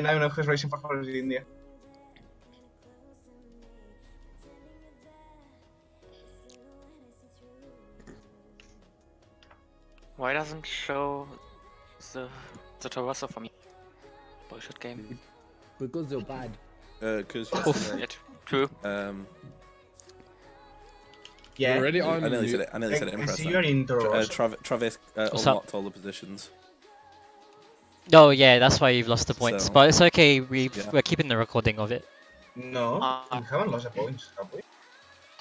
now know who's racing for Forest in India. Why doesn't show the the Tarasa for me? Bullshit game. Because you're bad. Uh, Because Yeah, yesterday, true. um, Yeah. You're already on. I nearly mute. said it. I nearly said it in I press. see then. your intro. Uh, Trav- Travis uh, unlocked all the positions. Oh yeah, that's why you've lost the points. So- But it's okay. We Yeah. we're keeping the recording of it. no, Uh, we haven't lost the points, have we?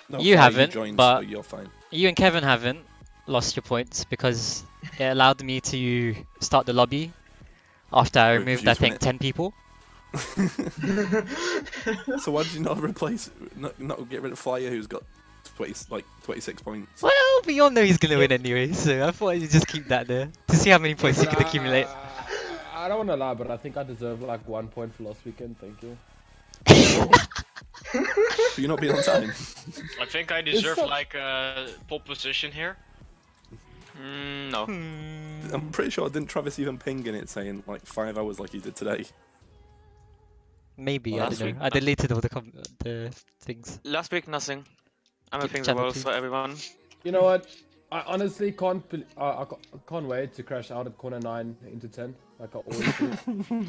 No, You haven't, joined, but- so you're fine. You and Kevin haven't lost your points because it allowed me to start the lobby after I removed I think it? ten people. so why did you not replace, not, not get rid of Flyer, who's got 20, like 26 points? Well, we all know he's gonna win anyway, so I thought I'd just keep that there to see how many points he But could accumulate. I don't want to lie, but I think I deserve like one point for last weekend. Thank you. For you not being on time? I think I deserve not- like a pole position here. Mm, no. Hmm. I'm pretty sure I didn't Travis even ping in it saying like five hours like he did today? Maybe Well, I last don't know. week- I deleted all the com- the things. Last week nothing. I'm a opening the channel rolls two. for everyone. You know what? I honestly can't. bel uh, I I can't wait to crash out at corner nine into ten, like I always do,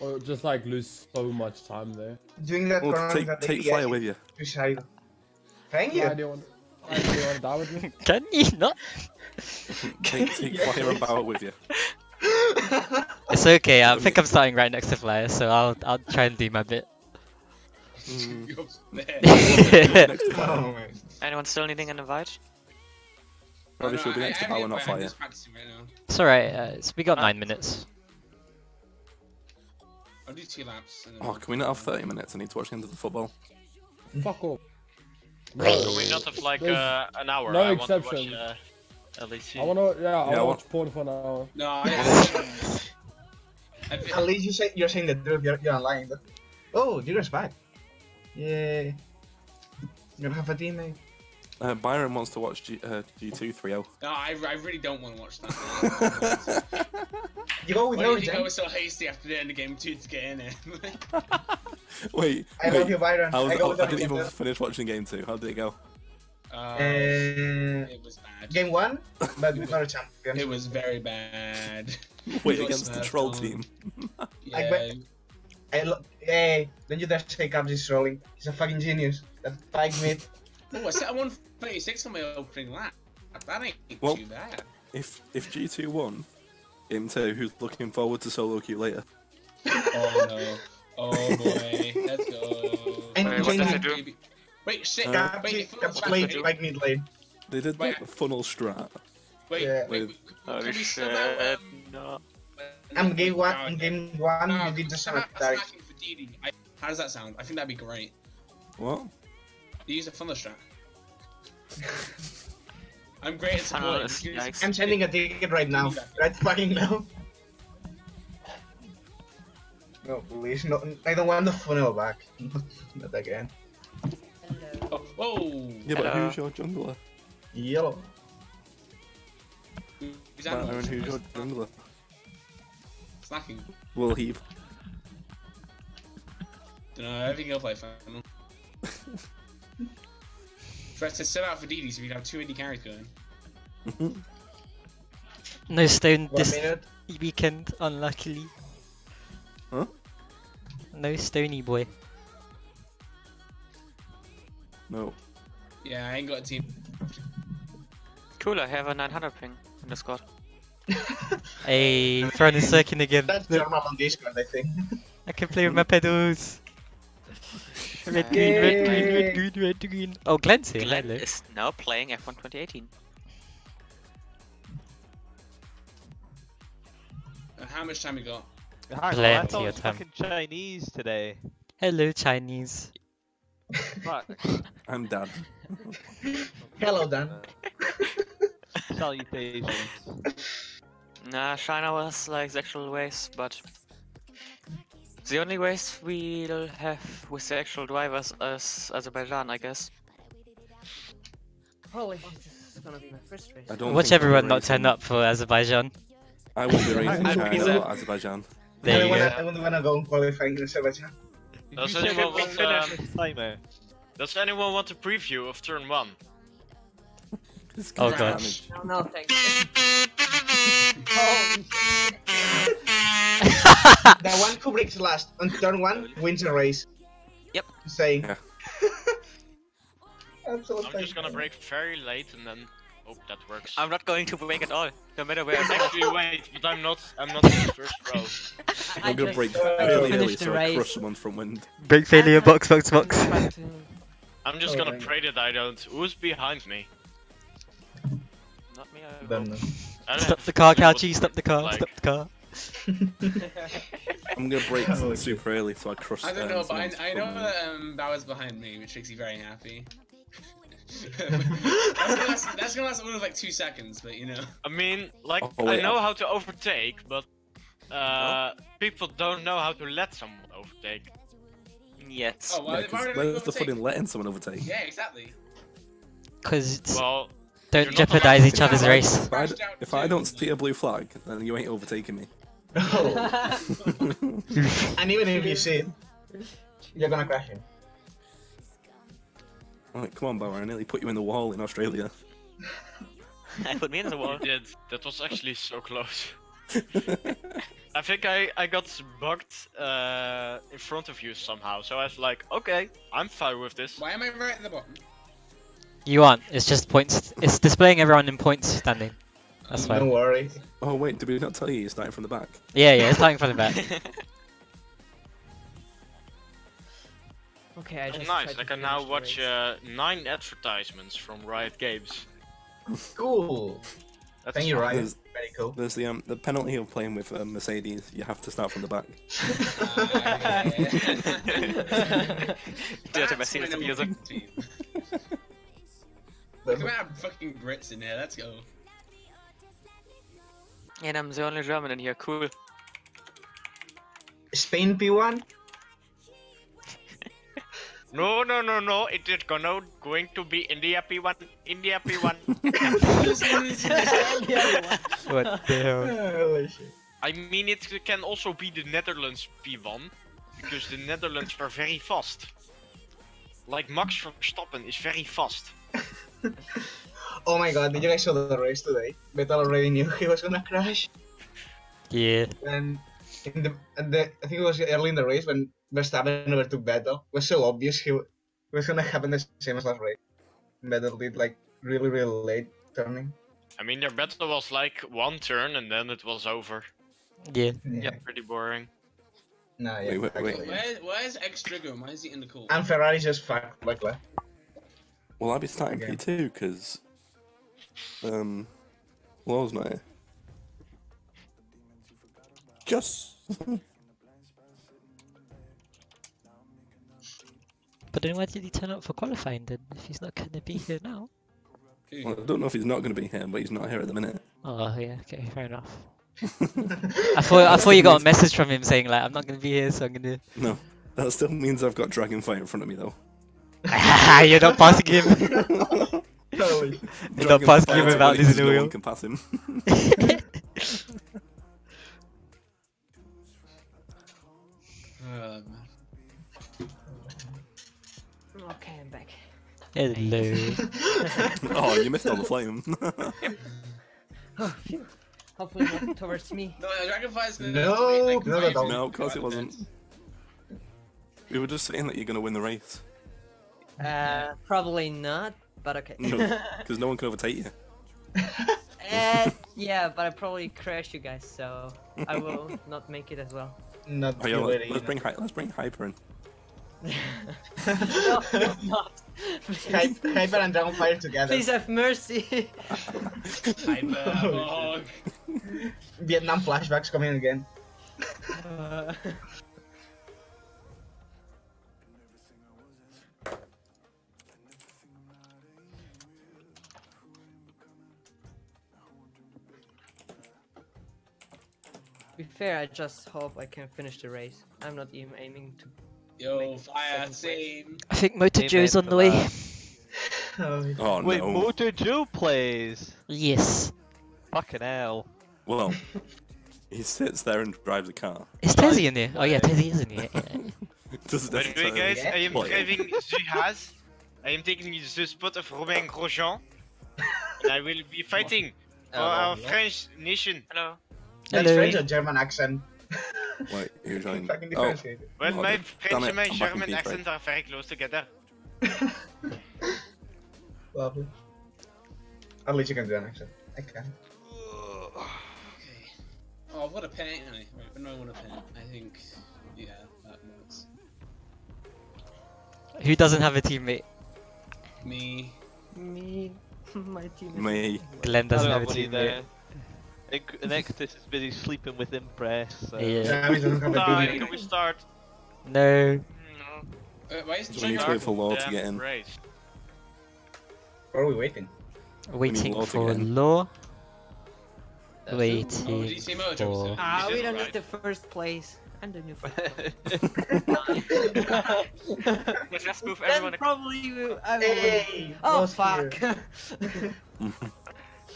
or just like lose so much time there. Doing that Well, corner take, that take they- Flyer with you. Suicide. Thank you. Why do you want? Why do you want to die with me? Can you not? Take, take Flyer and Bauer with you. It's okay. I think I'm starting right next to Flyer, so I'll I'll try and do my bit. Mm, yeah, next to Bauer. Man. Anyone still needing an invite? Probably should be next to Bauer, not Flyer. it's alright. Uh, it's, we got nine minutes. I'll do two laps. And Oh, can we not have 30 minutes? I need to watch the end of the football. Fuck off. Can we not have like uh, an hour? no I want to watch uh, I wanna. Yeah, I Yeah, I wanna watch porn for an hour. No, At least you say you're saying the truth. You're, you're lying. But... Oh, Jiro's back. Yay. You're gonna have a teammate. Uh, Byron wants to watch G- uh, G2 3-0. no, I, I really don't want to watch that. You go with Why those, did you go so hasty after the end of game two to get in it? Wait, I wait. love you, Byron. I, was, I I, I didn't those. even finish watching game two. How did it go? uh, Uh, it was bad. game one, but we're not a champion. It was very bad. Wait, against the troll on. team. Yeah, bet- I lo- hey, don't you dare say Gabs is trolling. He's a fucking genius. That five mid. Oh, I set a 136 on my opening lap. That ain't Well- too bad. If if G2 won, game who's looking forward to solo queue later? Oh no. Oh boy. Let's go. And Wait, what does James- it do? Wait, shit. Uh, Gabs, wait, is- funnel Gabs strat, played dude. like mid lane. They did Wait. like the funnel strat. Wait, Yeah. wait, With- wait, can we still shit, go, no. And game one, No, in game one, no, you did the snap- cemetery. snacking for DD. I- How does that sound? I think that'd be great. What? You use a funnel strat. I'm great at oh, Funnel supporting. is- Use- yikes. I'm sending a ticket right now. Right fucking now. No, please, no, I don't want the funnel back. Not again. Oh, whoa! Yeah, but Hello. who's your jungler? Yellow. Who's that? Byron, who's your jungler? Slacking. Will he? No, I think he'll play funnel. Try to set out for DD so we'd have two indie carries going. No stone One this minute. weekend, unluckily. Huh? No stony boy. No. Yeah, I ain't got a team. Cool, I have a 900 ping in the squad. Hey, throwing a second again. That's Look, normal on Discord, I think. I can play with my pedals. Red green, red green, red green, red green. Oh, Glenn's here. Glenn hello. is now playing F1 2018. Uh, how much time we got? Hang on, I Plenty thought it of time. fucking Chinese today. Hello, Chinese. Fuck. I'm dad. Hello, Dan. Salutations. Nah, China was like sexual waste, but the only race we'll have with the actual drivers is Azerbaijan, I guess. Holy this is gonna be my first race. I don't Watch think I'll be everyone not turn up for Azerbaijan. I will be racing I'd China be or there. Azerbaijan. There I you wanna, go. I wanna, wanna go and qualify in Azerbaijan. Does anyone want finished um. Does anyone want a preview of turn one? Oh, good God. damage. No, no, thanks. Holy The one who breaks last on turn one wins a race. Yep. Just saying. Yeah. Absolutely. I'm just gonna break very late and then hope that works. I'm not going to break at all, no matter where I go. Actually, wait, but I'm not. I'm not in the first row. I'm gonna just- break I really early the so I crush someone from wind. Break failure, box, box, box. I'm just Oh, gonna my pray that I don't. Who's behind me? Not me, I Don't hope. know. I don't Stop the car, a clue Couchy, stop the car, like. stop the car. I'm gonna break Oh, super early so I crush. I don't um, know, but I, I know that um, that was behind me, which makes you very happy. that's, gonna last, that's gonna last only like two seconds, but you know. I mean, like, Oh, I know I- how to overtake, but uh, people don't know how to let someone overtake. Yet. Oh, why, Yeah, why 'cause would I where's the fun overtake? in letting someone overtake? Yeah, exactly. Because Well, don't you're jeopardize each other's race. If I, if I don't see a blue flag, then you ain't overtaking me. Oh. and even if you see it, you're gonna crash him. Like, come on, Bauer, I nearly put you in the wall in Australia. I put me in the wall. you did. That was actually so close. I think I, I got bugged uh, in front of you somehow, so I was like, okay, I'm fine with this. Why am I right at the bottom? You aren't. It's just points. It's displaying everyone in points standing. That's Don't worry. oh wait, did we not tell you you're starting from the back? Yeah, yeah. It's starting from the back. Okay, I Oh, just nice, tried I can now the watch uh, nine advertisements from Riot Games. Cool. That's Thank you, fun. Ryan. There's- Very cool. There's the um, the penalty of playing with um, Mercedes. You have to start from the back. Yeah. The That's Mercedes my number abuser. one team. Look at that fucking Brits in here. Let's go. And I'm the only German in here, cool. Spain P1? No, no, no, no, it is gonna going to be India P1, India P1. what the hell? I mean, it can also be the Netherlands P1, because the Netherlands are very fast. Like Max Verstappen is very fast. Oh my god, did you guys saw the race today? Vettel already knew he was gonna crash. Yeah. And in the, and the I think it was early in the race when Verstappen overtook Vettel. It was so obvious he, it was gonna happen the same as last race. Vettel did like really really late turning. I mean, their battle was like one turn and then it was over. Yeah. Yeah. Pretty boring. No, yeah. Wait, wait, wait. actually, yeah. Where, where's X Trigger? Why is he in the call? And Ferrari just fucked back left. Well, I'll be starting Again. P2 because um, Law's not here. Just But then why did he turn up for qualifying then? If he's not gonna be here now? Well, I don't know if he's not going to be here, but he's not here at the minute. Oh yeah. Okay. Fair enough. I thought I thought you got a message from him saying like I'm not gonna be here, so I'm gonna. No, that still means I've got Dragonfire in front of me though. You're not passing him. Holy. You're not passing him Dragonfire without means losing no wheel. one can pass him. Um, Okay, I'm back. Hello. oh, you missed all the flame. Oh, phew. Hopefully not towards me. no, Dragonfire's gonna No, wait, like, no, no, five no. minutes no, of course it before the wasn't. end. We were just saying that you're going to win the race. Uh, probably not, but okay. No, because no one can overtake you. uh, yeah, but I probably crash you guys, so I will not make it as well. Not Oh, yeah, you let, ready, let's you bring Hy- let's bring Hyper in. no, no, not. Hy- Hyper and Dragonfire together. Please have mercy. Hyperbog. Vietnam flashbacks coming again. Uh, be fair, I just hope I can finish the race. I'm not even aiming to. Yo, fire, second same. I think Motor Amen Joe's on the way. that. Holy Oh Wait, no. Motor Joe plays. Yes. Fucking hell. Well, He sits there and drives a car. Is Tezzy in here? Oh yeah, Tezzy is in here. Yeah. Does By the way, guys, I am What? driving Zuhaz. I am taking the spot of Romain Grosjean. and I will be fighting for our French nation. Hello. That's Hello. French or German accent. Wait, you're joining. Fucking Oh, differentiate it. Well, Oh, my damn French and my I'm German P3. accents are very close together. Lovely. At least you can do an accent. I can. Okay. Oh, what a pain! Wait, when do I want a pen? I think, yeah, that works. Who doesn't have a teammate? Me. Me, my team. Is Me. Glenn doesn't have a Nobody teammate. there. Inc- Nexus is busy sleeping with Impress. So. Yeah. Sammy doesn't have a Hi, can we start? No. No. Uh, why is So we need to wait for Law to get in. Race. Where are we waiting? Waiting Law to for. Law. Oh, Waiting did you see Mojo? for. Ah, we don't right? need the first place. I'm the new first. Let's just move then everyone. probably we- I will. Hey! Oh fuck!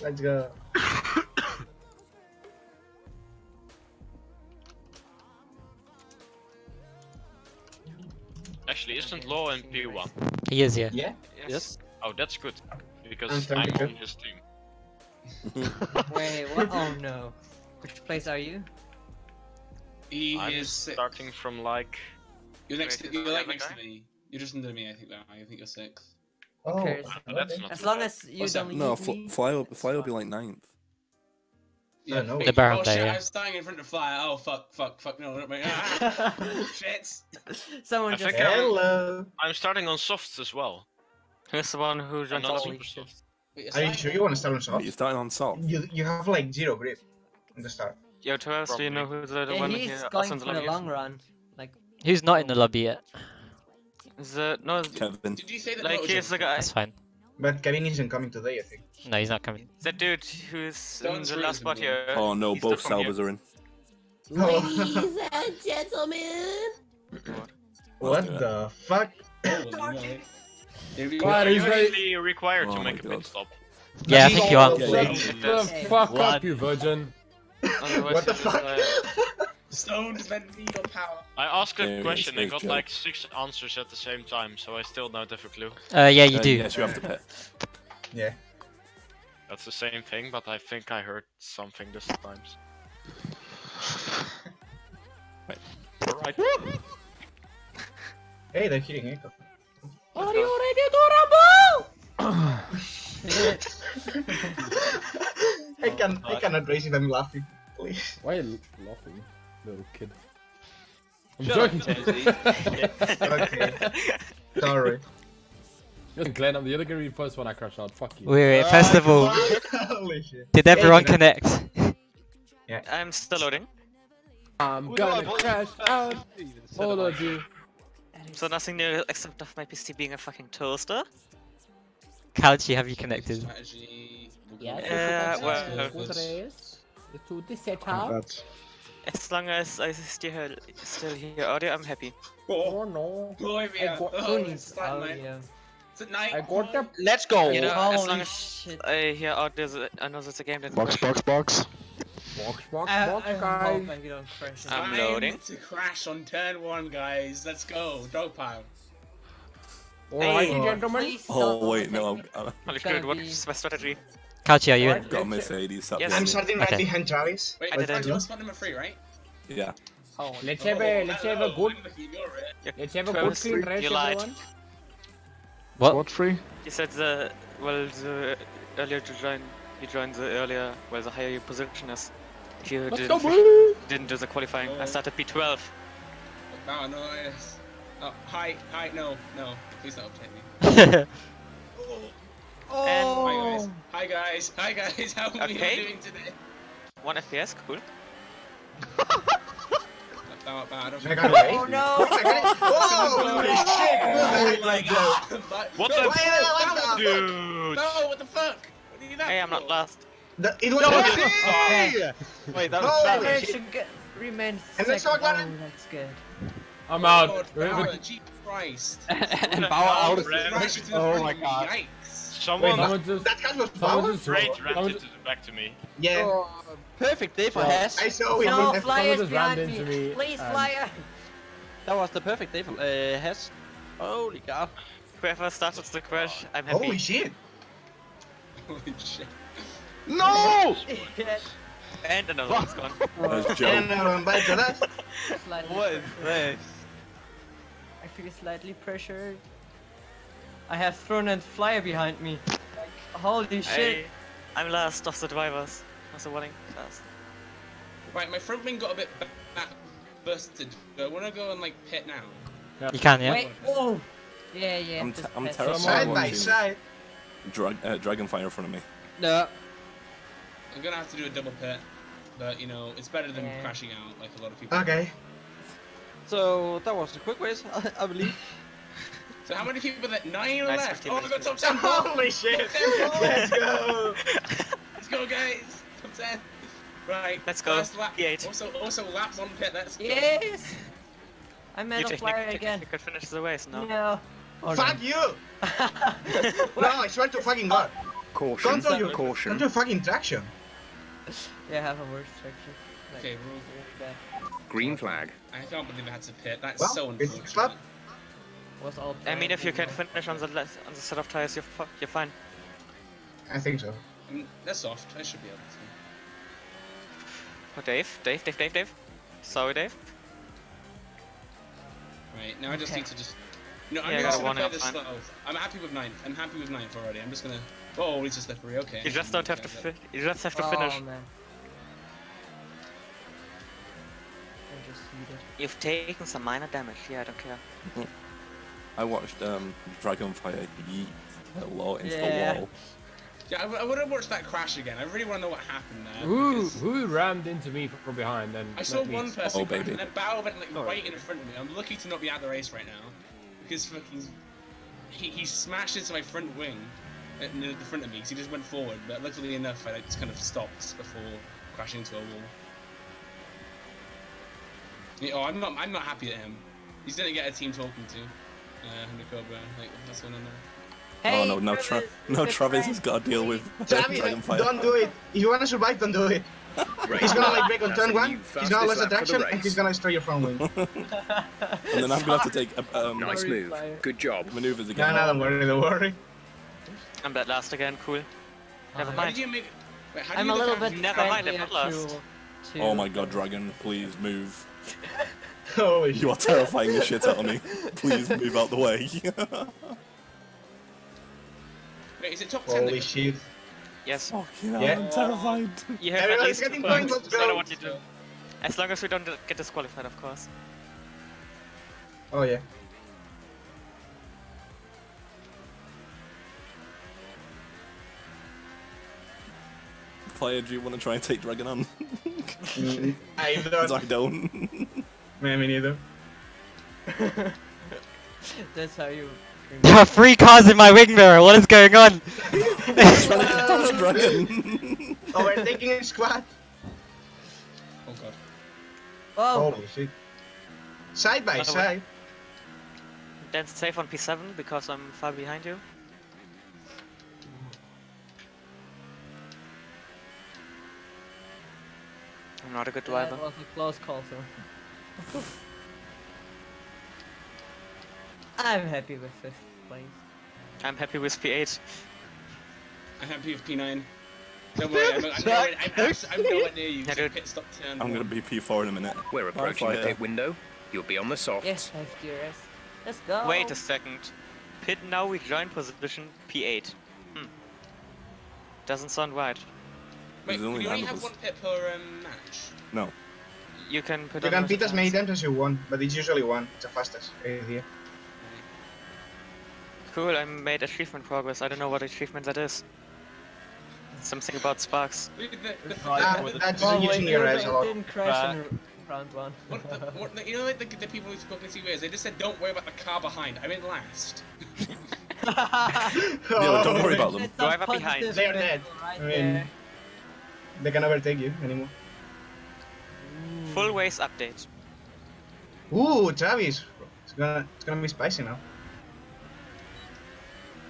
Let's go. Actually, isn't Law in P1? He is here. Yeah? Yes. Oh, that's good. I'm Because I'm starting on his team. Wait, what? Oh no. Which place are you? He I'm is six. starting from like. You're next to, Wait, you're the like next guy? to me. You're just under me, I think, now. I think you're sixth. Oh, cares? Uh, that's not As long as you What's don't that? leave No, Fly will, Fly will be like ninth. Yeah, no. wait, The Baron oh there, shit, yeah. I was starting in front of fire. Oh fuck, fuck, fuck, no, not me. Ah, shit. Someone I just. think I'm- Hello! I'm starting on softs as well. Who's the one who's I'm joined not the super soft. Are you sure you want to start on Wait, soft? you're starting on soft. You, you have like zero grip in the start. Yo, Torres, do you know who's the, the Yeah, one he's here? going for in the lobby? long run. Like, Who's not in the lobby yet? The, no, Kevin. Did you say that? like Mojo- here's the guy. That's fine. But Kevin isn't coming today, I think. No, he's not coming. That dude who's in the last spot here. Oh no, he's both still from Salvas are in. Ladies and gentlemen. what the fuck? Holy moly. There we go. Right, Are he's you required Oh to my make a God. pit stop? Yeah, I think you are. Yeah, Shut the fuck One. up, you virgin. What the fuck? Stones lend me your power. I asked a is question and got joke. like six answers at the same time, so I still don't have a clue. Uh, yeah, you Uh, do. Yes, you have to pit. Yeah. That's the same thing, but I think I heard something this time. Right. Alright. Hey, they're hitting Echo. Are you ready to rumble? I can I cannot raise it, I'm laughing. Please. Why are you laughing, little kid? I'm Shut up, joking. Tenzzy. Okay. Sorry. Listen, Glenn, I'm the other gonna the first one I crash out. Fuck you. Wait, wait. First of all, did everyone Yeah, connect? I'm still loading. I'm gonna crash out. All of you. So nothing new except of my PC being a fucking toaster. Couchy, have you connected? Strategy. Yes, Uh, it's well, to race, to the Oh, setup. God. As long as I still hear, still hear audio, I'm happy. Oh, Oh no. oh, I got- Oh, who it's needs starting, man. It's at night. I got the Let's go. You know, as Holy long as shit. I hear audio, I know that's a game that. Box, box, box. box, box, I, box, I hope guys. I don't crash. I'm Time loading. to crash on turn one, guys. Let's go. Dog pile. Alright, Hey. gentlemen. Oh wait, no, I've, me. I've Holy It's gonna shit, what be- is my strategy? Couchy, are you in? Alright. got a Mercedes. sat Yes. I'm starting right Okay. behind Travis. Wait, I you're, didn't. you're spot number three, right? Yeah. Oh, let's have a let's have a good let's have a good Travis, clean race, you lied. everyone. What? What free? You said the well, the earlier you join, you joined the earlier, well, the higher your position is. If you Let's didn't, go, didn't do the qualifying, I uh, started P12. Oh, no, yes. Oh, hi, hi, no, no. Please don't update me. Oh. Hi, guys. Hi, guys. Hi, guys. How are Okay. we doing today? One FPS, cool. Oh, bad. I got away. Oh no! I got it. Oh, holy shit! Oh my god. What no, the Wait, no, wait, no, Dude! No, what the fuck? What did you do Hey, I'm not for? last. The- It was No, Travis. it's- Wait, that Holy was shit. Travis. Should get remain And let's second. talk Oh, that's good. I'm Oh, out. God, Wait, Bauer. Jesus Christ. and Bauer out of Ram. Right into the Oh my god. Yikes. Someone Someone just, That guy was someone power? just, straight someone rammed just, into the back to me. Yeah. Oh, perfect day for Yeah. Hess. I saw him. No, with the- flyers just behind me. into me Please, and- flyer. That was the perfect day for uh, Hess. Holy god. Whoever started the crash, I'm happy. Holy shit. Holy shit. No! And another one's gone. There's Joe. And uh, back to that. slightly What is pressured. this? I feel slightly pressured. I have thrown a flyer behind me. Like, holy shit. I, I'm last of the drivers. Of the running class. Right, my front wing got a bit back busted. Do I want to go and like pit now? You can, yeah. Wait, oh! Yeah, yeah. I'm, just t- I'm terrified Side by side. Drag- uh, Dragonfire in front of me. No. I'm gonna have to do a double pit, but you know it's better than Yeah. crashing out like a lot of people. Okay. So that was the quick race, I, I believe. So how many people that nine Nice left? 15 Oh, I got top ten. Holy shit. Let's go. Let's go, guys. Top ten. Right. Let's go. First lap. P8. Also, also lap one pit. Let's go. Yes! I You made a technic- flyer technically again. could finish the race now. No. Oh, Fuck you. No, I swear to fucking god. Caution. Control your, Caution. control fucking traction. Yeah, I have a worse section. Like, Okay, rule. really bad. Green flag. I can't believe I had to pit. That's Well, so it's unfortunate. slap. Was all I mean, if you can planned. finish on the left, on the set of tires, you're fu- you're fine. I think so. That's soft. I should be able to. Oh, Dave, Dave, Dave, Dave, Dave. Sorry, Dave. Right. Now I just Okay. need to just. No, I'm Yeah, just gonna one play this slow. I'm happy with ninth. I'm happy with ninth already. I'm just gonna. Oh, he's a slippery. Okay. You just don't have to. Okay, Fi- you just have to oh, finish. man. I just heated. You've taken some minor damage. Yeah, I don't care. I watched um, Dragonfire yeet a lot into Yeah. the wall. Yeah, I, would have watched that crash again. I really want to know what happened there. who, who rammed into me from behind and I saw let me one person Oh, crash baby. and then Bao went like right in front of me. I'm lucky to not be at the race right now. Because fucking. He, he smashed into my front wing at the the front of me because he just went forward. But luckily enough, I like, just kind of stopped before crashing into a wall. Yeah, oh, I'm not. I'm not happy at him. He's gonna get a team talking to. Uh, Hunter Cobra. Like, what's going on there? Hey, oh no, no, Tra- Travis, no, good Travis friend. has got to deal with Travis, Dragonfire. don't do it. If you wanna survive, don't do it. He's gonna like break on turn one. He's gonna lose fastest lap for the attraction and he's gonna destroy your front wing. and then I'm gonna have to take uh, um, Nice move. flyer. Good job. maneuvers no, again. no, no, don't worry, don't worry. I'm dead last again. Cool. Never How mind. did you make? Wait, how do I'm you a little bit Never mind, I'm friendlier not lost. to- to- Oh my god, Dragon, please move. Holy You are terrifying the shit out of me. Please move out the way. Wait, is it top ten? Holy shit. Yes. Fucking hell, Yeah. I'm terrified. You have at Everyone's least getting points. points, let's no matter go. what you do. As long as we don't get disqualified, of course. Oh yeah. Player, do you want to try and take Dragon on? Mm, I 'Cause I don't. Don't. Me me neither. That's how you. There are three cars in my wing mirror. What is going on? Touch Dragon. Overtaking in squad. Oh god. Oh, Holy shit. Side by By the way- side. Then safe on P7 because I'm far behind you. I'm not a good driver. that was a close call, so. I'm happy with fifth place. I'm happy with P8. I'm happy with P9. Don't worry, I'm, I'm, nowhere, I'm, abs- I'm nowhere near you. Yeah, so pit stop turn. I'm gonna be P4 in a minute. We're approaching the pit window. You'll be on the soft. Yes, I have DRS. Let's go. Wait a second. Pit now we join position P8. Hmm. Doesn't sound right. Wait, There's only you only have one pit per um, match. No. You can put You on can those beat as many times as you want, but it's usually one. It's the fastest idea. Cool, I made achievement progress. I don't know what achievement that is. Something about sparks. Look the, the, Ah, the, the, that's Oh, using wait, your eyes a lot. didn't crash in round one. what the, what the, you know, like the, the people who spoke in two ways, they just said, "Don't worry about the car behind." I'm in last. Yeah, but don't worry about them. It's Driver not behind. They are dead. Right I mean- They can never take you anymore. Full race update. Ooh, Travis. It's gonna, it's gonna be spicy now.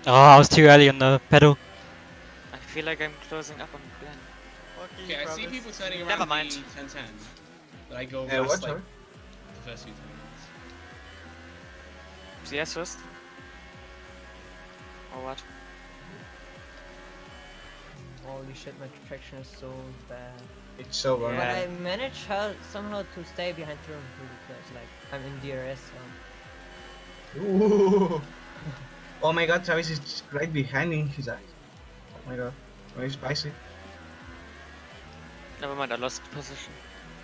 Oh, I was too early on the pedal. I feel like I'm closing up on Glenn. Okay, I see people turning around Never mind. the 1010, but I go past what, like the first few turns. Yes, first. Or what? Holy shit, my traction is so bad. It's so wrong. But I managed how, somehow to stay behind Throne really close. Like, I'm in DRS, so. Ooh. Oh my god, Travis is right behind me. He's like, oh my god, oh, very spicy. Never mind, I lost position.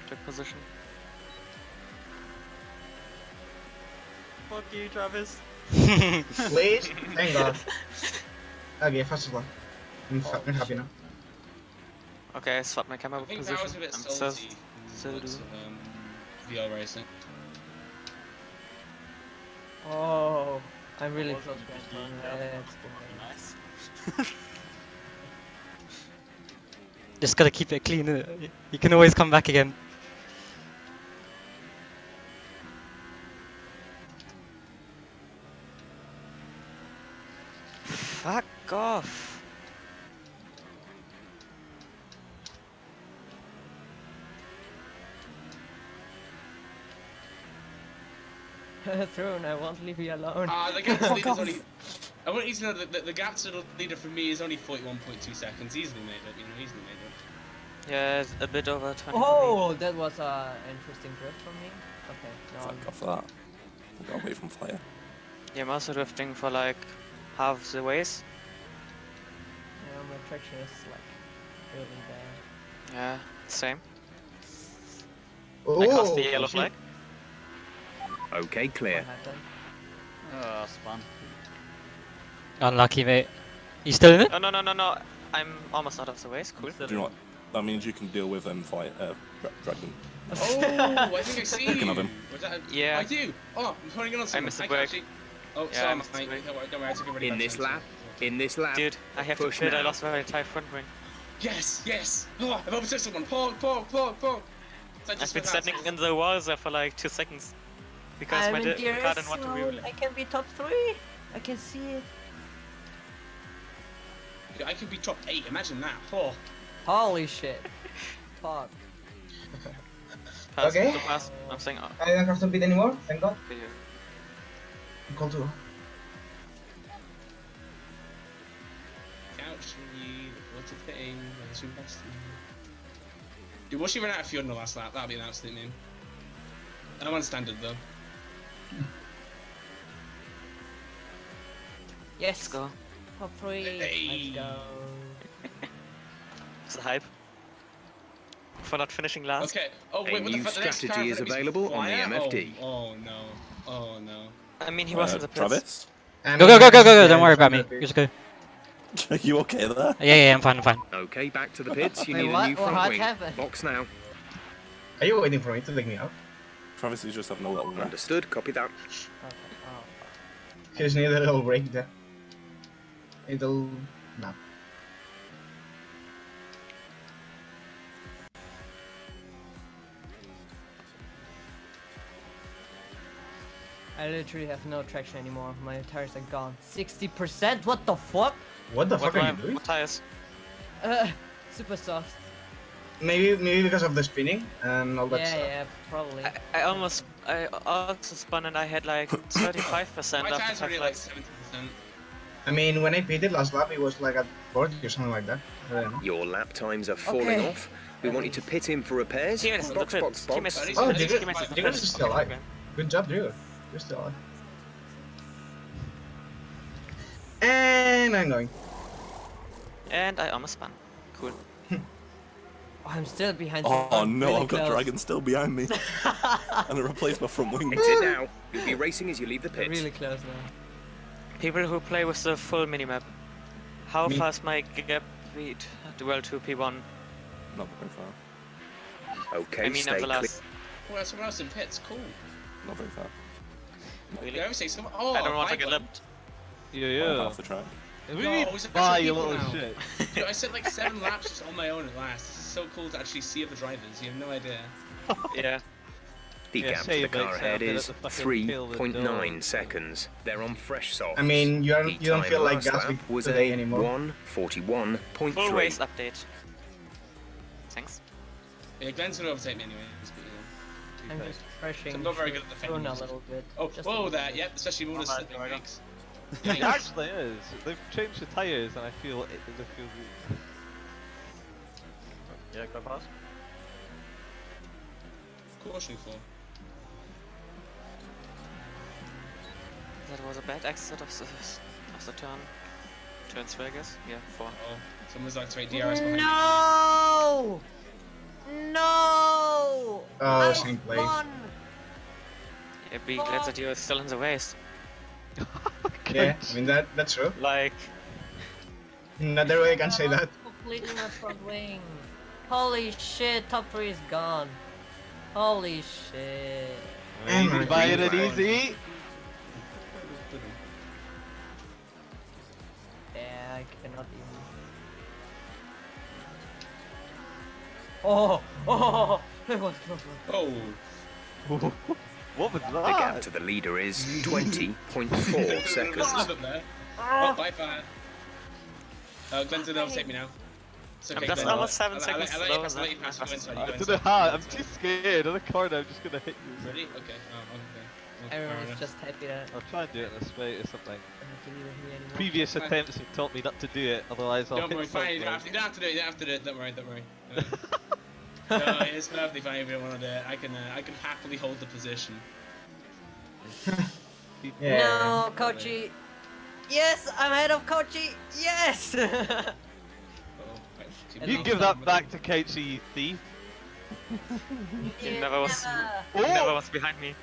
The position. Fuck you, Travis. Please, thank god. Okay, first one. I'm oh, fucking happy now. Okay, I swapped my camera I think position. that was a bit I'm salty. so, so looks of, um, VR racing. Oh, I'm really close behind being that Nice. Just gotta keep it clean. You can always come back again. Fuck off. Throne, I won't leave you alone. Ah, the gap leader is only. I want you to know that the, the gap to the leader for me is only 41.2 seconds. Easily made it, you know, easily made it. Yeah, it's a bit over 20. Oh, that was a interesting drift from me. Okay, now I'm Fuck off that. I got away from fire. Yeah, I'm also drifting for like half the ways. Yeah, my traction is like really bad. Yeah, same. Oh, I crossed the yellow flag. Okay, clear. Oh, spun. Unlucky, mate. You still in it? No, no, no, no, no. I'm almost out of the ways. Cool. Do you know? That means you can deal with um, fire, uh, dra- dragon. Oh, I think I see You can have him. That. Yeah. I do. Oh, I'm holding on to someone. missed the I can break. actually- Oh, Yeah, I sorry, missed mate. Don't worry, don't worry, I took a really In this chance. lap, in this lap. Dude, I have Push to quit. I lost my entire front wing. Yes, yes. Oh, I've overtook someone. Paul, Paul, Paul, Paul. So I I've been standing in the walls there for like two seconds. Because I'm my, in di- car didn't want to zone. reroll. I can be top three. I can see it. I could be top eight. Imagine that. Oh. Holy shit. Fuck. Pass, Okay. to pass. I'm saying, oh, I don't have to beat anymore, thank god. video. Call to. Couch for you. What a thing. That's your. Dude, what she ran out of fuel in the last lap? That'd be an absolute meme. I'm on standard though. Yes. Go. For free. Hey. Let's go. It's the hype. For not finishing last. Okay. Oh A wait, what the new? The strategy is front of me available on the? MFD. Oh, oh no. Oh no. I mean, he wasn't in the pits. Travis? I Go, go, go, go, go, go. Don't worry about me. definitely. Just go. Are you okay there? Yeah, yeah, I'm fine, I'm fine. Okay, back to the pits. You Wait, need a what? new What front wing. happened? Box now. Are you waiting for me to take me out? Travis is just having a little rest. Understood. Copy that. Okay. Oh, fuck. Just little break there. It'll. No. I literally have no traction anymore. My tires are gone. 60%? What the fuck? What the What, fuck are you doing? what tires? Uh, super soft. Maybe, maybe because of the spinning and all that Yeah, stuff. yeah, probably. I, I almost, I also spun and I had like 35% My after tire's five already like 70%. I mean, when I pitted last lap, it was like at 40 or something like that. I don't know. Your lap times are falling Okay. off. We want you to pit in for repairs. Teammates in the Box, box, box. Oh, buddies, Digger, teammates in the Digger pits. is still alive. Good job, Digger. You're still alive. And I'm going. And I almost spun. Cool. Oh, I'm still behind. Oh Throne, no, really I've got close. Dragon still behind me. and it replaced my front wing. Exit now. You'll be racing as you leave the They're pits. really close now. People who play with the full minimap. How Me- fast my gap beat duel 2P1? Not very far. Okay, I mean, stay at the clear. last. Oh, that's someone else in pits. Cool. Not very far. Really? Yeah, I would say someone. Oh, I don't want to get won. lipped. Yeah, yeah. half the track. We No, need it's a buy you little now. shit. Dude, I spent like seven laps just on my own at last. It's so cool to actually see other drivers. You have no idea. Yeah. The Yeah, gap to the car ahead is but the fucking kill the 3.9 seconds. They're on fresh softs. I mean, you, are, The you don't feel like last Gasly was today a anymore. 141.3. Full race update. Thanks. Yeah, Glenn's gonna overtake me anyway. But, yeah. I'm just pressing. I'm not very good at defending Rune a little bit. Oh, just a whoa little there, bit. yep, especially when Not it's bad, slipping Jordan. brakes. It actually is. They've changed the tyres and I feel it, they feel good. Yeah, Of course Caution for. That was a bad exit of the, of the turn. Turn three, I guess. Yeah, four. Oh, someone's like three DRS behind me. No! No! Oh, I same place. won! Yeah, be glad that you're still in the race. Yeah, I mean that that's true. Like, Another way I can say that. Completely my front wing. Holy shit, top three is gone. Holy shit. And Easy my buying green it flag. easy. Yeah, I cannot even. Oh! Oh! It was close. Oh, What was that? The gap to the leader is 20.4 seconds. slip up there. Oh, bye fire. Uh, Glenn's gonna overtake me now. It's okay, I'm just Glenn. almost seven I'll- I'll- seconds I'll let you slower pass, I'll let you than pass, my you go inside, you I go don't know inside. how. I'm too scared. In the corner, I'm just gonna hit you. Ready? Okay. Oh, okay. Everyone's just happy that I'll try and do it in a straight or something. I don't believe in me anymore. Previous attempts have taught me not to do it, otherwise I'll Don't hit worry, fine. You don't, have to, you don't have to do it. You don't have to do it. Don't worry. Don't worry. Uh, no, it's perfectly fine if you don't want to do it. I can. Uh, I can happily hold the position. Yeah. No, Kochi! Yes, I'm ahead of Kochi! Yes! Uh-oh. Right, keep You give that with back to Keiichi, you thief. You never was, oh! never. you never Oh! was behind me.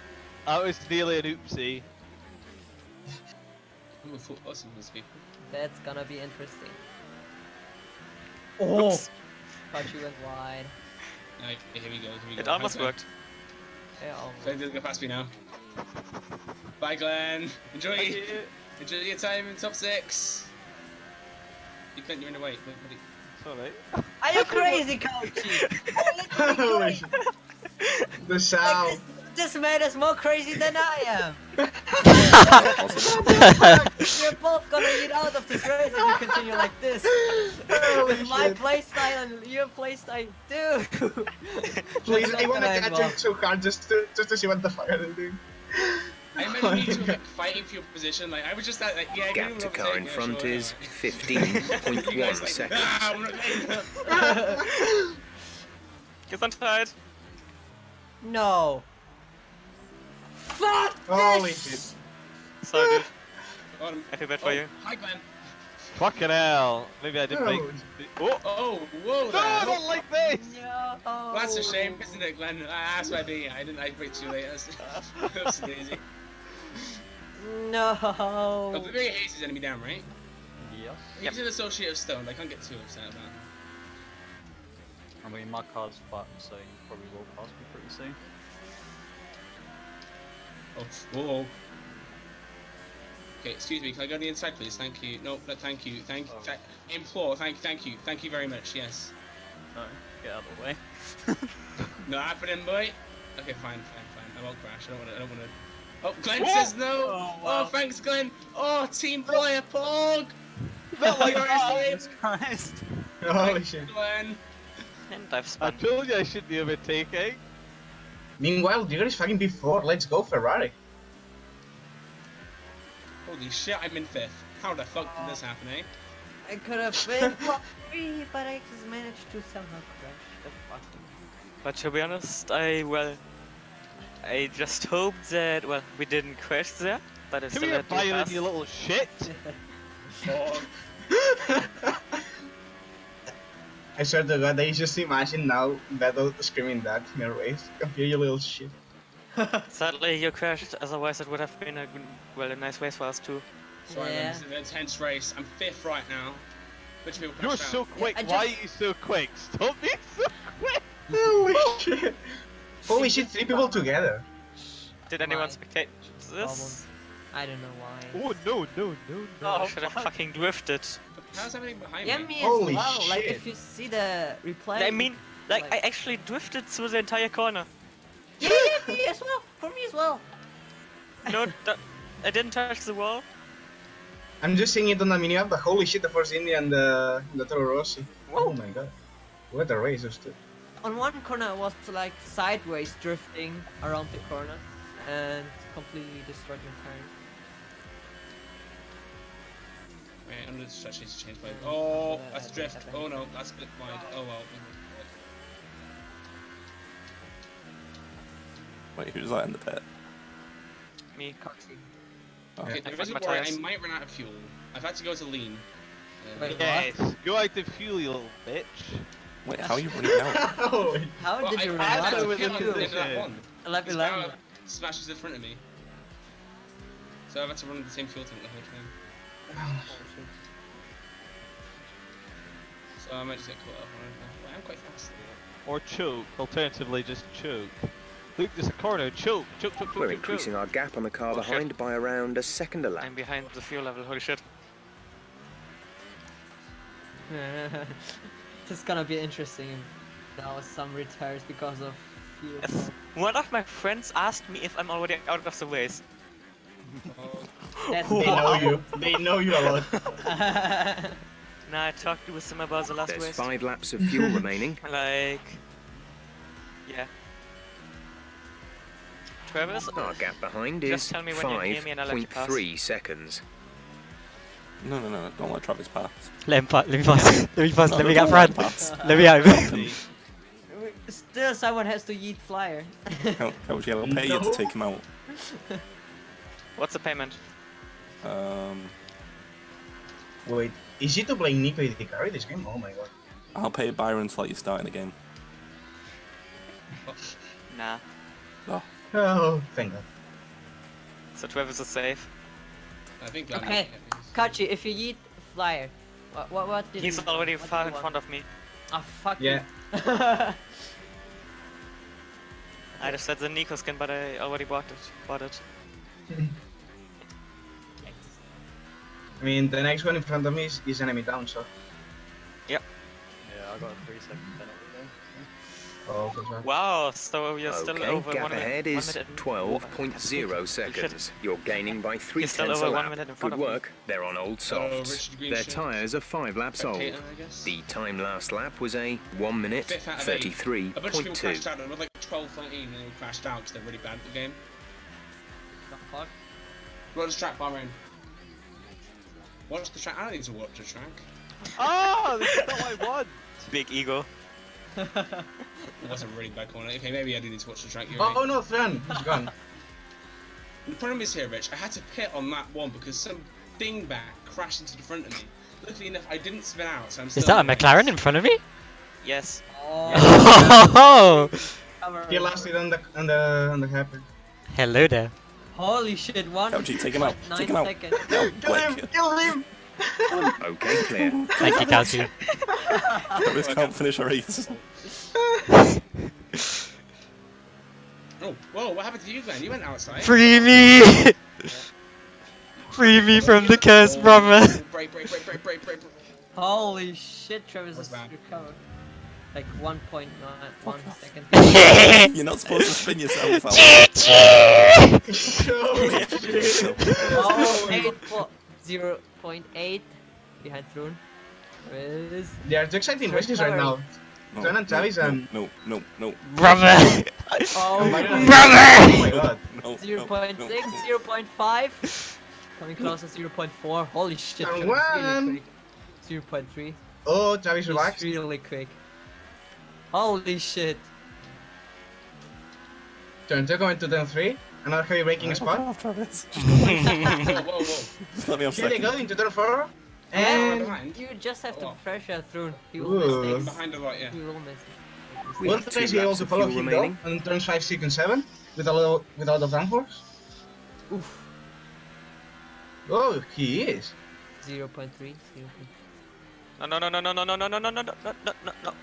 That was nearly an oopsie. I'm a fool. Awesome, these people. That's gonna be interesting. Oh! Oops. Kochi went wide. No, here we go. Here we go. It almost Glenn. worked. Yeah, almost. Glenn didn't go past me now. Bye, Glenn. Enjoy. Enjoy your time in top six. You Glenn, you're in the way. Wait, buddy. It's alright. Are you crazy, Kochi? Holy shit. The Like, sound. this, this man is more crazy than I am. We're both gonna eat out of this race if you continue like this. Oh, With my shit. playstyle and your playstyle, dude. Please, I want to not gonna catch end him too hard just to just to see what the fuck are they doing. I imagine you two like fighting for your position. Like I was just that. Like, yeah, Gap give to him car in front sure, is yeah. You guys 15.1 seconds. Ah, we're not getting- Gesundheit! No. Fuck Holy this! shit. Sorry, dude. Um, I feel bad for oh, you. Hi, Glenn. Fucking hell. Maybe I didn't make. Oh. Oh! Whoa No, I don't like this! No. Well, that's a shame, isn't it, Glenn? I asked my I be. I didn't. I wait too late. That's, that's easy. No. Oh, Very Hayes is enemy down, right? Yes. He's an associate of Stone. I can't get too upset about. I mean, my car's flat, so you probably will pass me pretty soon. Oh, whoa. Okay, excuse me. Can I go on the inside, please? Thank you. No, no thank you. Thank you. Oh. Th- implore. Thank, thank you. Thank you very much. Yes. No, get out of the way. Not happening, boy. Okay, fine, fine, fine. I won't crash. I don't want to. I don't want to. Oh, Glenn Whoa! says no. Oh, Oh, wow. thanks, Glenn. Oh, team player, Pog. Not like that! Christ! Holy shit. Glenn. And I've I told you I should be overtaking. Meanwhile, Digger is fucking before. Let's go, Ferrari. Holy shit! I'm in fifth. How the fuck did this happen, eh? I could have been top three, but I just managed to somehow crash the fucking. But to be honest, I, well, I just hope that, well, we didn't crash there, but I Come still here, had to Byron, pass. you little shit! I swear to God, I just imagine now Battle screaming that in a race. Come here, you little shit. Sadly, you crashed, otherwise it would have been a, good- well, a nice race for us too. sorry, Yeah. man. This is an intense race. I'm fifth right now. Which people You're crashed so out. quick, I why are you so quick? Stop being so quick! Holy shit. Holy shit, three people together. Did anyone Why? spectate this? I don't know why. Oh no, no, no, no. Oh, I should have fucking drifted. How's everything behind Yeah, me? me Holy as well. Like if you see the replay. I mean, like, I actually drifted through the entire corner. Yeah, yeah, me as well. For me as well. No, th- I didn't touch the wall. I'm just seeing it on the mini minimap, but holy shit, the first Indian, and the, the Toro Rosso. Oh my god. What a race those uh, two. On one corner I was like sideways drifting around the corner and completely destroyed my tires. Wait, I'm gonna actually change my. Oh, that's drift. Oh no, that's a bit wide. Oh well. Wait, who's that in the pit? Me. Oh. Okay, I there fucked is a my point I might run out of fuel. I've had to go to lean. Uh, Wait, Yes, go out the fuel, you little bitch. Wait, how are you running out? Oh, How well, did I, you I had run to out? with fuel the at the end of that one. Level His 11. power smashes in front of me. So I've had to run the same fuel tank the whole time. So I might just get caught up on it. I'm quite fast. Or choke. Alternatively, just choke. Look, there's a corner. Choke. Choke, choke, choke, We're choke, increasing choke. our gap on the car Oh, shit. behind by around a second a lap. I'm behind the fuel level. Holy shit. This is gonna be interesting. Now some retires because of fuel. Yes. One of my friends asked me if I'm already out of the race. That's they know you. They know you a lot. Now I talked with him about the last There's race. five laps of fuel remaining. Like, yeah. Travis, Our gap behind is tell me when you're near me and I'll let you pass. 5.3 seconds. No, no, no, don't let Travis pass. Let him pass. Let me pass. Let me pass. No, Let me get let front. Let me out. Still, someone has to eat flyer. How, how much yellow pay you to take him out? what's the payment? Um, Wait, is it to play Nico the carry this game? Oh my god. I'll pay Byron to let you start in the game. Nah. Oh, Oh, thank god. So Travis is safe. I think I'm Okay, Kachi, if you eat flyer, what what, what did He's you, already what far did in you front of me. Ah, fuck Yeah. I just said the Nico skin, but I already bought it. Bought it. I mean, the next one in front of me is, is enemy down, so. Yep. Yeah, I got a three second penalty there. Oh, good job. Wow, so you're still over gap one minute. ahead one is minute 12.0 seconds. You're gaining by three You're still tenths a over one lap. minute in front Good of work. They're on old softs. Richard Green Their tyres are five laps old. Spectator, The time last lap was a 1 minute Fifth out of eight. A bunch of people crashed 33.2. out. There were like 12, 13, and they all crashed out because they're really bad at the game. What's the track, Bahrain. Watch the track. I don't need to watch the track. Ah, this is not what I want. Big ego. It was a really bad corner. Okay, maybe I do need to watch the track. You're Oh, right. oh no, Fran, he's gone. The problem is here, Rich. I had to pit on that one because some dingbat crashed into the front of me. Luckily enough, I didn't spin out, so I'm still. Is that a McLaren in front of me? Yes. Oh, Cover. He lost it on the on the on the happen. hello there. Holy shit, one. Couchy, take him out. Nine Take him out. seconds. Kill him! Blake. Kill him! Okay, clear. Thank you, Kelsey. Travis can't finish a race. Oh, whoa! What happened to you, Glenn? You went outside. Free me! Free me from the curse, Oh, brother. Break, break, break, break, break, break. break. Holy shit, Travis What's has that? recovered. Like 1.9 second. You're not supposed to spin yourself out. oh, eight po- 0.8 behind Thrun. Travis. They are two exciting races right now. No, Fran and no, Travis no, and. no, no, no, Brother! Oh, oh Byron Brother! Oh my god. no, no, 0.6, no. 0.5. Coming closer, 0.4. Holy shit, And Travis one. really quick. 0.3. Oh, Travis He's relaxed. really quick. Holy shit. Turn 2 going to turn 3. Another heavy braking Fuck spot. off, Travis. Whoa, whoa, whoa! Just let me off Here they go into turn 4. And And. You just have to Oh. pressure through. He will miss things. behind a lot, yeah. He will miss it. We One have two race we laps also follow fuel him though remaining. on turns 5, 6, and 7 with a little with a lot downforce. Oof. Oh, he is. 0.3. 0.3. No, no, no, no, no, no, no, no, no, no, no, no, no, no, no.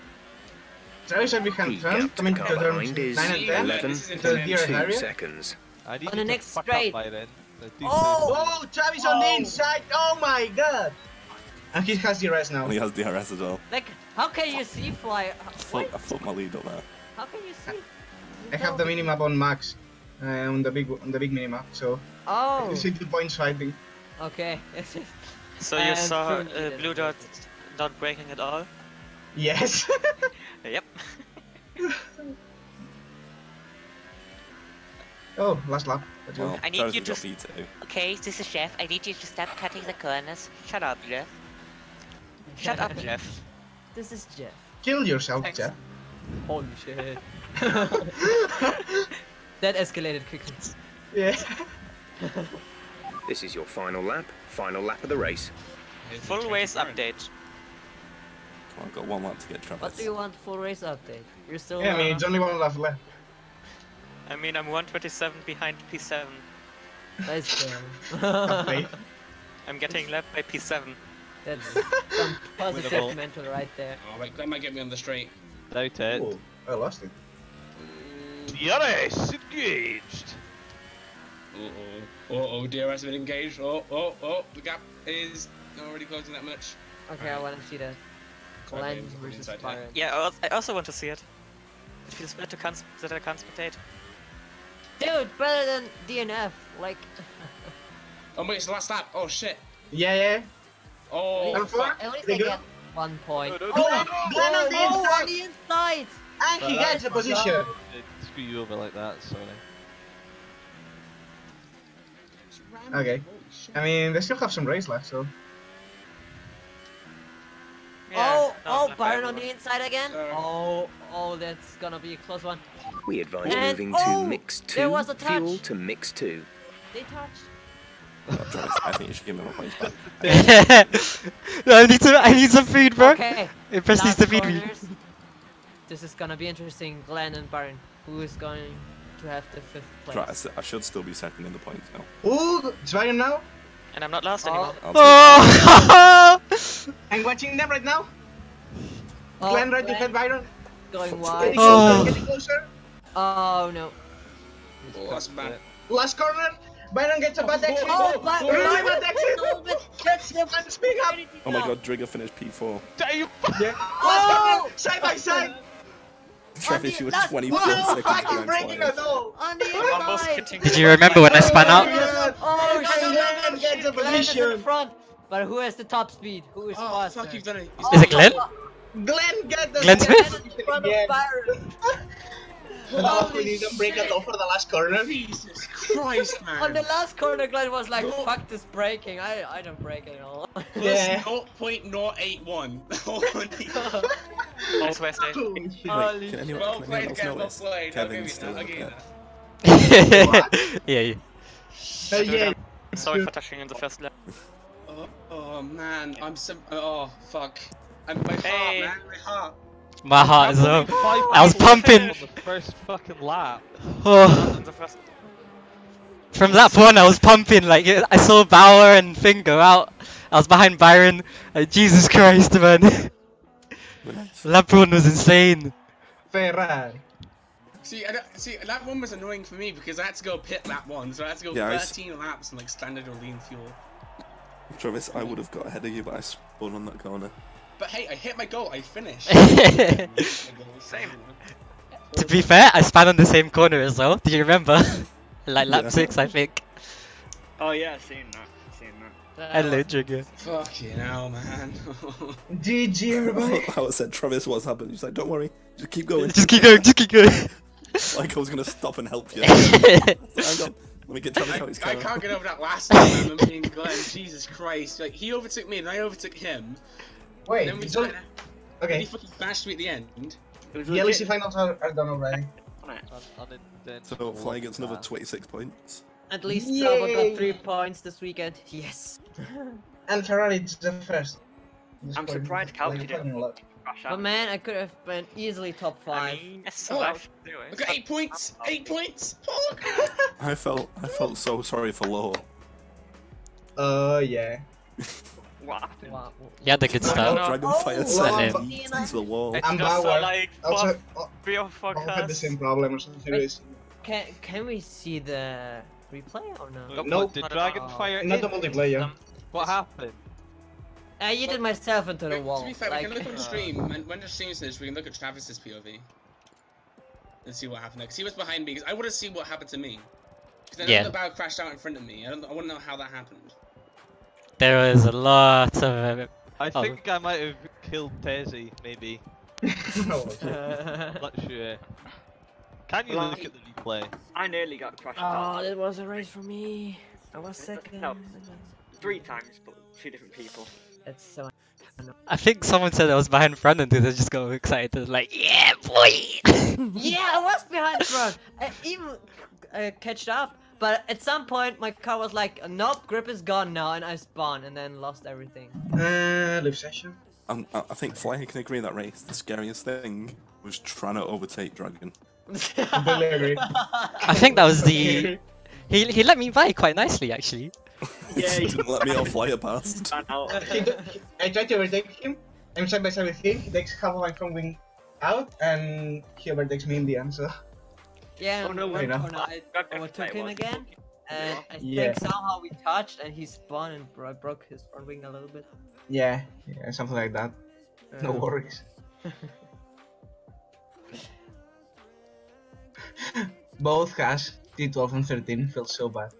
Travis are behind The turn, gap to coming to car turn behind is 9 and 10. 11. To the DRS 11.2 area. seconds. I need On you the to next fuck straight. Up by then. The Oh! Oh, Travis on the inside. Oh my god. And he has the rest now. And he has DRS as well. Like, how can you see fly? I thought, I thought my lead up there. How can you see? I have the minimap on max. uh, on the big on the big minimap. So Oh. you see the points fighting. Okay. So you And saw uh, blue it. dot not braking at all? Yes. Yep. oh, last lap. Let's. Well, I need you to- veto. Okay, this is Jeff. I need you to stop cutting the corners. Shut up, Jeff. Shut up, Jeff. This is Jeff. Kill yourself, Thanks. Jeff. Holy shit. that escalated quickly. Yeah. This is your final lap. Final lap of the race. Full race update. Well, I've got one lap to get Travis. What do you want full race update? You're still. Yeah, I mean, uh, it's only one lap left. I mean, I'm 127 behind P7. Nice Halfway. game. I'm getting left by P7. That's some positive Winnable. mental right there. Oh, wait, that might get me on the straight. Doubt it. Oh, I lost it. Yes, engaged. Uh oh. Uh oh, DRS has been engaged. Oh, oh, oh, the gap is already closing that much. Okay, I want to see that. Sorry, versus inside Byron. Yeah, I also want to see it. It feels bad to cons- that I can't spectate. Dude, better than DNF. Like. Oh, wait, it's the last lap. Oh, shit. Yeah, yeah. Oh, Number four? fuck. At least They I go. get one point. No, no, Oh, no, no, Glenn on the oh, inside! on the inside! And he gets a position. It screw you over like that, sorry. Okay. I mean, they still have some race left, so. Oh, no, Byron on the inside again. Oh, oh, that's gonna be a close one. We advise And- moving oh, to mix there two. was a touch. Fuel to mix two. They touched. I think you should give him a points back. I need to. I need some food, bro. Okay. Impress needs to feed me. This is gonna be interesting. Glenn and Byron, who is going to have the fifth place? Travis, I should still be second in the points now. Oh, it's now. And I'm not last Oh. anymore. Oh! I'm watching them right now. Oh, Glenn right Glenn behind Byron. going Getting wide. closer, Oh. getting closer. Oh no. Oh, that's bad. Last corner. Byron gets a bad oh, exit. Oh, but Really Byron, bad exit. no, but that's Let's speak up. Oh my god, Drigger finished P4. Damn. Yeah. Oh! Side by side. Travis, you were that's- 24 Wow, seconds behind breaking Flyers. us all. On the Almost inside. hitting Did you remember when I spun out? God. Oh And shit! Glenn gets a Glenn is in front. But who has the top speed? Who is Oh, faster? fuck, you've done it. Is it Glenn? Glenn get the Glenn second Smith? position In front of again. Byron. And now Holy we didn't break it shit. off for the last corner. Jesus Christ, man. On the last corner, Glenn was like, No. "Fuck this braking. I I don't brake at all." Yeah. 0.081. Holy Also, Holy shit. Can anyone, Well can played, anyone else Kev, well played. Kevin's still that, I'll up give you that. yeah. yeah. Uh, yeah. Sorry for touching in the first lap. Oh, oh man, I'm so. Oh fuck. I'm my Hey. heart, man, my heart. My heart is up. I was pumping. on the first fucking lap. Oh. In the first From that one, I was pumping. Like I saw Bauer and Finn go out. I was behind Byron. Like, Jesus Christ, man. Lap one was insane. Ferrari. See, I don't, see, that one was annoying for me because I had to go pit lap one, so I had to go Yeah, I s- 13 laps in like standard or lean fuel. Travis, I would have got ahead of you, but I spun on that corner. But hey, I hit my goal. I finished. Same. to be fair, I span on the same corner as well. Do you remember? like lap Yeah. six, I think. Oh yeah, I've seen that. I've seen that. Hello, Trigger. Fucking hell, man. GG, everybody. How I said, Travis, what's happened? He's like, don't worry, just keep going. Just keep going. Just keep going. like I was gonna stop and help you. Hang on, let me get Travis I, out his I camera. can't get over that last one, man. I'm being Glenn. Jesus Christ. Like, he overtook me and I overtook him. Wait, then we it's only... and he Okay. fucking bashed me at the end. It was The LEC legit. finals are, are done already. So Fly gets another 26 points. At least Salva Yay. got three points this weekend. Yes. And Ferrari is the first. Just I'm for- surprised like, Calvin didn't fucking But man, I could have been easily top I five. mean, yes, Oh, survived anyway. I got eight points. Eight points. Oh, I felt I felt so sorry for Law. Uh, yeah. What happened? Wow. You good No, start. no. Dragonfire Oh, sent wow. him into the wall. I And just saw Bauer. like Also, four, oh, three or four all had the same problem or something. serious. Can can we see the replay or no? Nope. Did Not at all. Dragonfire Not the multiplayer. Um, What happened? I yeeted myself into the Wait, wall. To be fair, like, we can look on the stream. When, when the stream finishes, we can look at Travis's POV. and see what happened. Because he was behind me. Because I want to see what happened to me. Because I know Yeah. the bow crashed out in front of me. I, don't, I want to know how that happened. There was a lot of. Uh, I oh, think I might have killed Tezzy, maybe. Not sure. Can you Well, look at the replay? I nearly got crashed Oh, out. that was a race for me. I was second. No, three times, but two different people. That's so. I think someone said I was behind Brandon, dude. I just got excited, like, yeah, boy! yeah, I was behind front. I even uh, catched up, but at some point my car was like, "Nope, grip is gone now," and I spawned and then lost everything. Uh, live session. Um, I I think Flyer can agree that race. The scariest thing was trying to overtake Dragon. I think that was the. He, he let me by quite nicely, actually. Yeah, He didn't let me off Flyer past. I tried to overtake him. I'm side by side with him. He takes half of my front wing out, and he overtakes me in the end. So Yeah, Oh, no, one wait, no. corner I Got overtook him again, and I Yeah. think somehow we touched and he spun and bro- broke his front wing a little bit. yeah, yeah, something like that. No Uh, worries. Both has T12 and 13 feels so bad.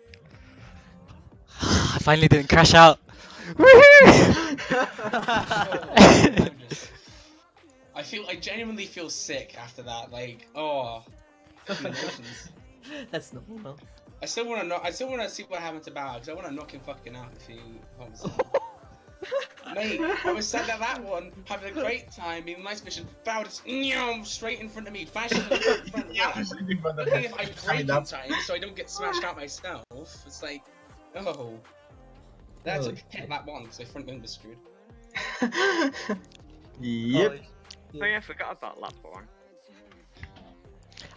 I finally didn't crash out. I feel I genuinely feel sick after that. Like, oh, emotions. That's normal. I still want to know. I still want to see what happened to Bao because I want to knock him fucking out if he comes. Mate, I was sat at that one, having a great time, being nice mission. Bao just nyam, straight in front of me, flashing in front of me. Looking if I brake in time so I don't get smashed out myself. It's like, oh, that's oh, a hit that one because my front wing was screwed. Yep. Oh yeah, I forgot about lap one.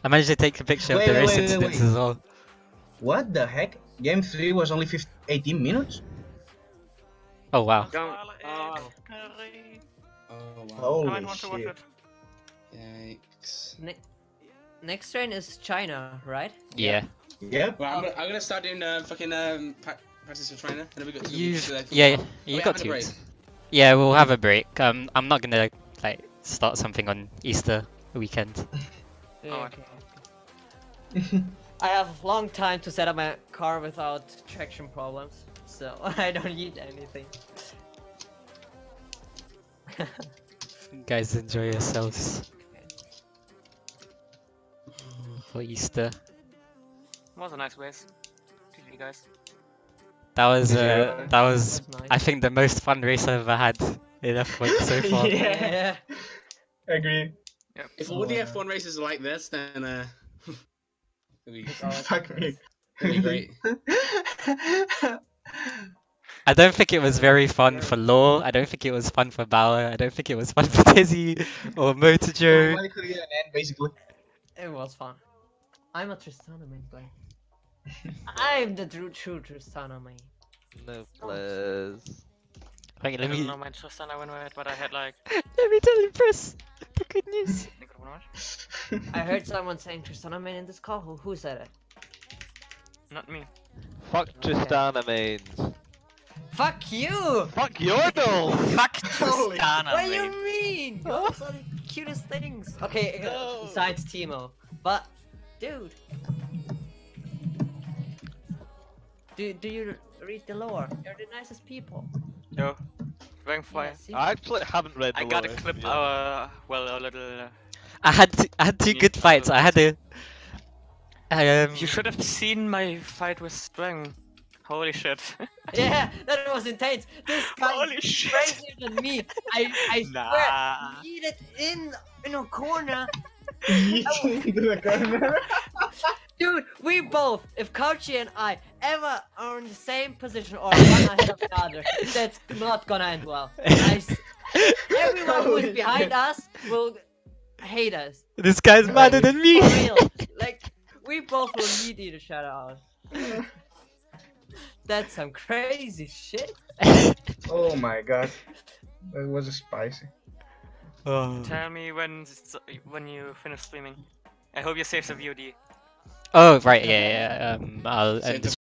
I managed to take a picture Wait, of the wait, race wait, wait, incidents wait. as well. What the heck? Game 3 was only 15, 18 minutes? Oh wow. Don't. Oh wow. Holy want to watch shit. Yikes. Ne- next train is China, right? Yeah. Yeah. Well, I'm gonna, I'm gonna start doing uh, fucking um, practice for China, And then we got two You, weeks to, like, yeah, oh, you we got having a break. Yeah, we'll have a break. Um, I'm not gonna like start something on Easter weekend. Yeah, Oh, okay. I have long time to set up my car without traction problems, so I don't need anything. guys, enjoy yourselves for Easter. was a nice race. GG guys. That was uh, Yeah. that was That's nice. I think the most fun race I've ever had in F1 so far. Yeah. Agree. If all the F1 races are like this, then uh, it'll be, Fuck me. it'll be great. I don't think it was very fun for Law. I don't think it was fun for Bauer. I don't think it was fun for Tizzy or Motojo. Nobody could get an end, basically. It was fun. I'm a Tristana main player. I'm the true, true Tristana main. No, please. Wait, I let don't me know my Tristan I went with, but I had like. let me tell you, Chris. The good news. I heard someone saying Tristana main in this call. Who, who said it? Not me. Fuck Tristana mains. Fuck you! Fuck your Yordle! Fuck Tristana, What do you mean? Those are the cutest things. Okay, uh, No. besides Teemo, but dude, do do you read the lore? You're the nicest people. Yo. Rank Yeah, fire. I actually haven't read the I got a clip yeah. our well a little. Uh, I had t- I had two good fights. I had a. Um, you should have seen my fight with Strang. Holy shit. Yeah, that was intense. This guy Holy is shit. crazier than me. I I Nah. swear, he hit it in in a corner. Into the corner. Dude, we both, if Kochi and I ever are in the same position or one ahead of the other, that's not gonna end well. I s- everyone who is behind us will hate us. this guy's madder than me. For real. Like, we both will need you to other out. That's some crazy shit. oh my god. That was spicy. Oh. Tell me when when you finish streaming. I hope you save the VOD. oh right, yeah, yeah. Um, I'll Save end the the